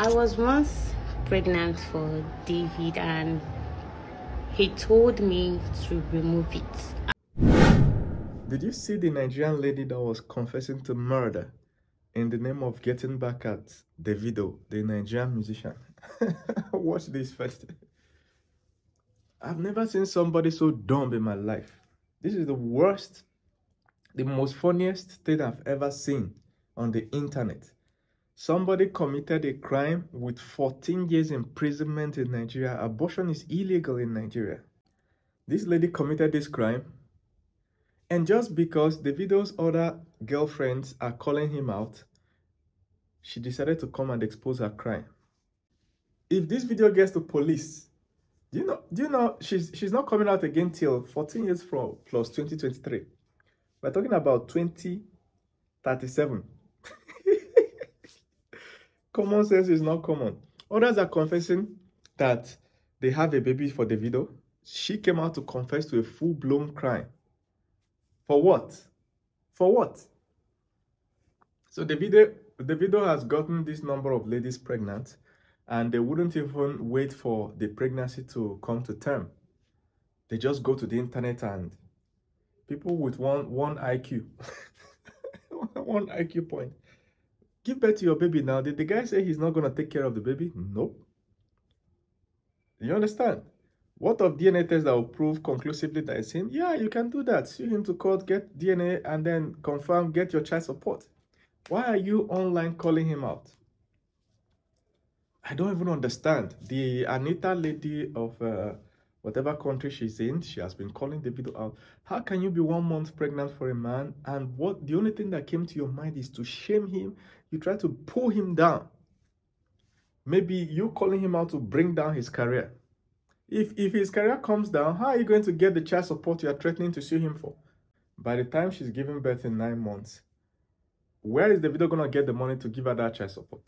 I was once pregnant for David and he told me to remove it. Did you see the Nigerian lady that was confessing to murder in the name of getting back at Davido, the Nigerian musician? Watch this first. I've never seen somebody so dumb in my life. This is the worst, the most funniest thing I've ever seen on the internet. Somebody committed a crime with 14 years imprisonment in Nigeria. Abortion is illegal in Nigeria. This lady committed this crime. And just because Davido's other girlfriends are calling him out, she decided to come and expose her crime. If this video gets to police, do you know, do you know she's she's not coming out again till 14 years from plus 2023. We're talking about 2037. Common sense is not common. Others are confessing that they have a baby for Davido. She came out to confess to a full-blown crime. For what? For what? So Davido, Davido has gotten this number of ladies pregnant and they wouldn't even wait for the pregnancy to come to term. They just go to the internet and people with one one IQ, one IQ point, give birth to your baby now. Did the guy say he's not going to take care of the baby? Nope. You understand? What of DNA tests that will prove conclusively that it's him? Yeah, you can do that. Sue him to court, get DNA, and then confirm, get your child support. Why are you online calling him out? I don't even understand. The Anita lady of uh, whatever country she's in, she has been calling the Davido out. How can you be one month pregnant for a man and what the only thing that came to your mind is to shame him? You try to pull him down. Maybe you calling him out to bring down his career. If, if his career comes down, how are you going to get the child support you are threatening to sue him for? By the time she's giving birth in nine months, where is the Davido going to get the money to give her that child support?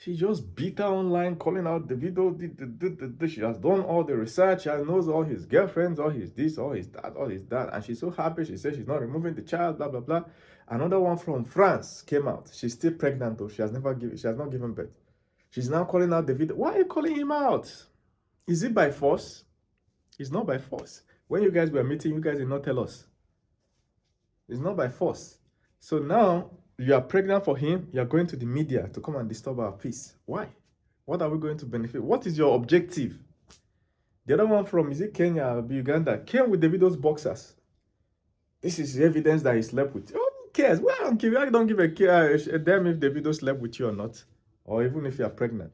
She just beat her online, calling out the Davido. She has done all the research. She knows all his girlfriends, all his this, all his that, all his that. And she's so happy. She says she's not removing the child, blah, blah, blah. Another one from France came out. She's still pregnant though. She has never given, she has not given birth. She's now calling out the Davido. Why are you calling him out? Is it by force? It's not by force. When you guys were meeting, you guys did not tell us. It's not by force. So now you are pregnant for him, you are going to the media to come and disturb our peace. Why? What are we going to benefit? What is your objective? The other one from, is it Kenya or Uganda, came with Davido's boxers. This is evidence that he slept with. Oh, who cares? Well, I don't give, I don't give a, care, a damn if Davido slept with you or not. Or even if you are pregnant.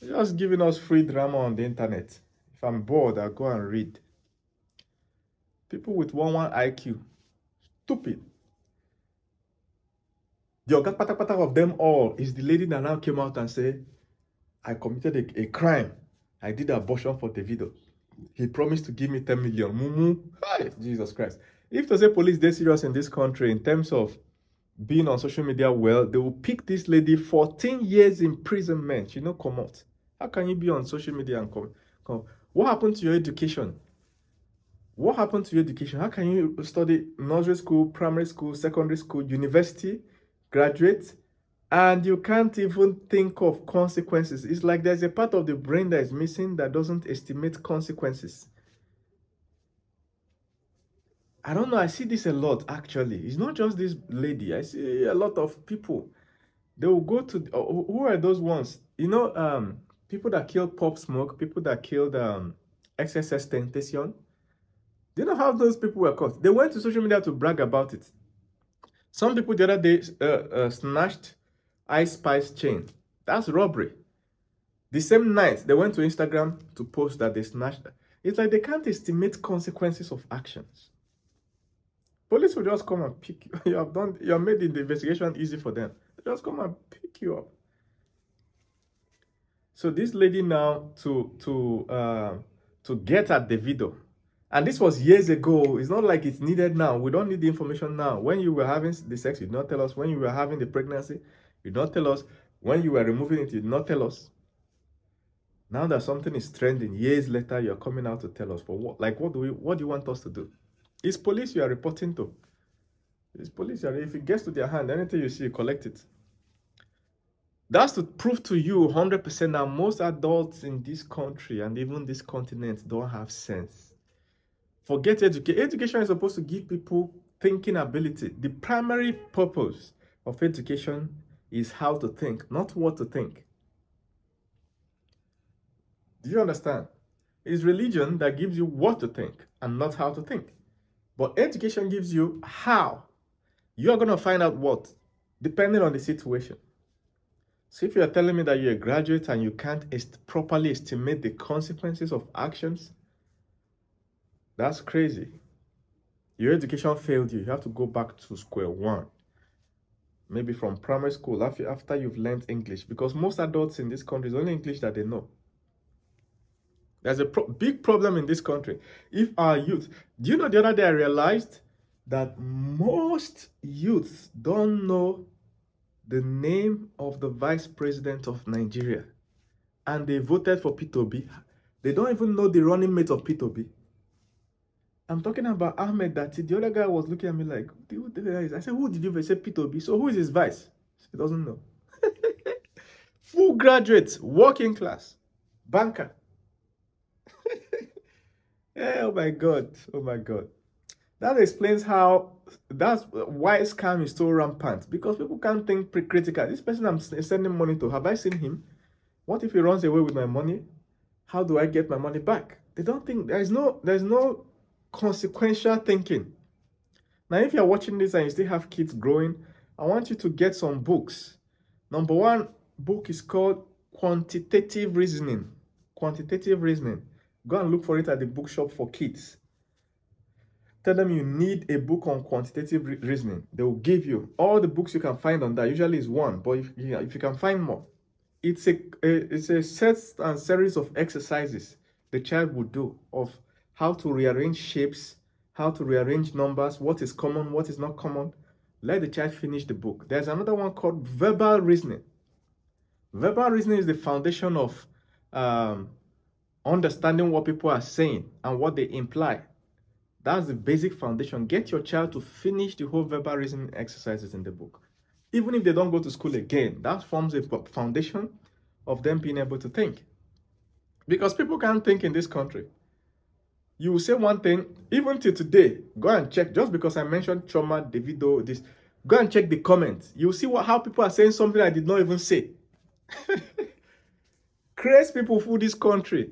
Just giving us free drama on the internet. If I'm bored, I'll go and read. People with 1-1 IQ. Stupid. The Oga Patapata of them all is the lady that now came out and said, I committed a, a crime. I did abortion for Davido. He promised to give me 10 million. Mumu. Hi, Jesus Christ. If to say police they serious in this country in terms of being on social media well, they will pick this lady 14 years imprisonment. You know, come out. How can you be on social media and come? come? What happened to your education? What happened to your education? How can you study nursery school, primary school, secondary school, university? Graduate and you can't even think of consequences. It's like there's a part of the brain that is missing that doesn't estimate consequences. I don't know. I see this a lot actually. It's not just this lady. I see a lot of people. They will go to who are those ones? You know, um, people that killed Pop Smoke, people that killed um, XXXTentacion. Do you know how those people were caught? They went to social media to brag about it. Some people the other day uh, uh, snatched Ice Spice chain. That's robbery. The same night, they went to Instagram to post that they snatched. It's like they can't estimate consequences of actions. Police will just come and pick you. You have done. You have made the investigation easy for them. They just come and pick you up. So this lady now to to uh, to get at Davido and this was years ago. It's not like it's needed now. We don't need the information now. When you were having the sex, you did not tell us. When you were having the pregnancy, you did not tell us. When you were removing it, you did not tell us. Now that something is trending, years later, you're coming out to tell us for what? Like, what do we? What do you want us to do? It's police you are reporting to. It's police. Are, If it gets to their hand, anything you see, you collect it. That's to prove to you 100% that most adults in this country and even this continent don't have sense. Forget education. Education is supposed to give people thinking ability. The primary purpose of education is how to think, not what to think. Do you understand? It's religion that gives you what to think and not how to think. But education gives you how. You are going to find out what, depending on the situation. So if you are telling me that you're a graduate and you can't est properly estimate the consequences of actions, that's crazy. Your education failed you. You have to go back to square one. Maybe from primary school after, after you've learned English. Because most adults in this country, is only English that they know. There's a pro big problem in this country. If our youth, do you know the other day I realized that most youths don't know the name of the vice president of Nigeria and they voted for Peter Obi. They don't even know the running mate of Peter Obi. I'm talking about Ahmed Datti. The other guy was looking at me like, who the hell is? I said, who did you say Peter Obi? So who is his vice? He doesn't know. Full graduate, working class, banker. yeah, oh my God. Oh my God. That explains how that's why scam is so rampant because people can't think pre-critical. This person I'm sending money to, have I seen him? What if he runs away with my money? How do I get my money back? They don't think there's no there's no consequential thinking. Now, if you're watching this and you still have kids growing, I want you to get some books. Number one book is called Quantitative Reasoning. Quantitative Reasoning. Go and look for it at the bookshop for kids. Tell them you need a book on quantitative re reasoning. They will give you all the books you can find on that. Usually is one, but if, yeah, if you can find more, it's a, a it's a set and series of exercises the child would do of how to rearrange shapes, how to rearrange numbers, what is common, what is not common. Let the child finish the book. There's another one called verbal reasoning. Verbal reasoning is the foundation of um, understanding what people are saying and what they imply. That's the basic foundation. Get your child to finish the whole verbal reasoning exercises in the book. Even if they don't go to school again, that forms a foundation of them being able to think. Because people can't think in this country. You will say one thing, even till today, go and check, just because I mentioned Chioma, Davido, this, go and check the comments. You'll see what how people are saying something I did not even say. Crazy people fool this country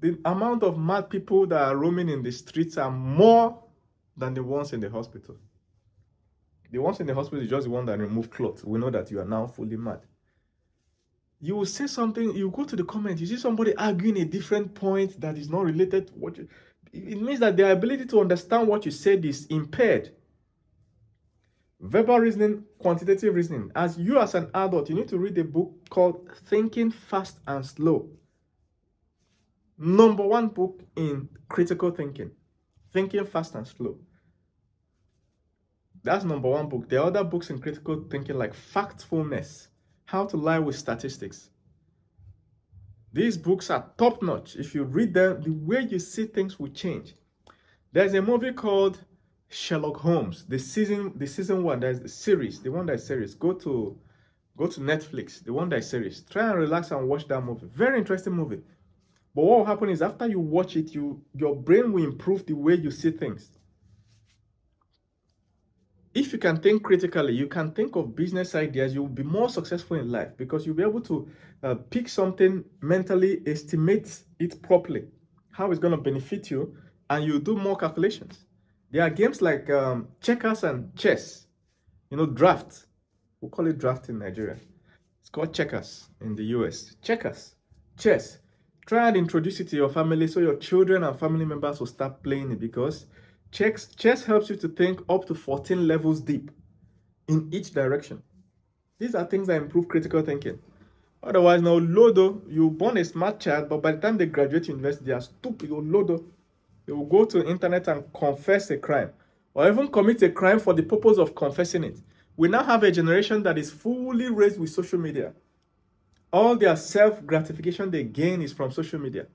the amount of mad people that are roaming in the streets are more than the ones in the hospital. The ones in the hospital is just the one that remove clothes. We know that you are now fully mad. You will say something, you go to the comment, you see somebody arguing a different point that is not related to what you... It means that their ability to understand what you said is impaired. Verbal reasoning, quantitative reasoning. As you as an adult, you need to read a book called Thinking Fast and Slow number one book in critical thinking, Thinking Fast and Slow. That's number one book. There are other books in critical thinking like Factfulness, How to Lie with Statistics. These books are top notch. If you read them, the way you see things will change. There's a movie called Sherlock Holmes, the season, the season one. There's the series, the one that is series. Go to, go to Netflix, the one that is series. Try and relax and watch that movie. Very interesting movie. But what will happen is after you watch it, you your brain will improve the way you see things. If you can think critically, you can think of business ideas, you'll be more successful in life because you'll be able to uh, pick something mentally, estimate it properly, how it's going to benefit you, and you do more calculations. There are games like um, checkers and chess, you know, draft. We call it draft in Nigeria. It's called checkers in the US. Checkers, chess try and introduce it to your family so your children and family members will start playing it because chess, chess helps you to think up to 14 levels deep in each direction. These are things that improve critical thinking. Otherwise, now Lodo, you born a smart child, but by the time they graduate university, they are stupid. Or Lodo, they will go to the internet and confess a crime, or even commit a crime for the purpose of confessing it. We now have a generation that is fully raised with social media all their self gratification they gain is from social media.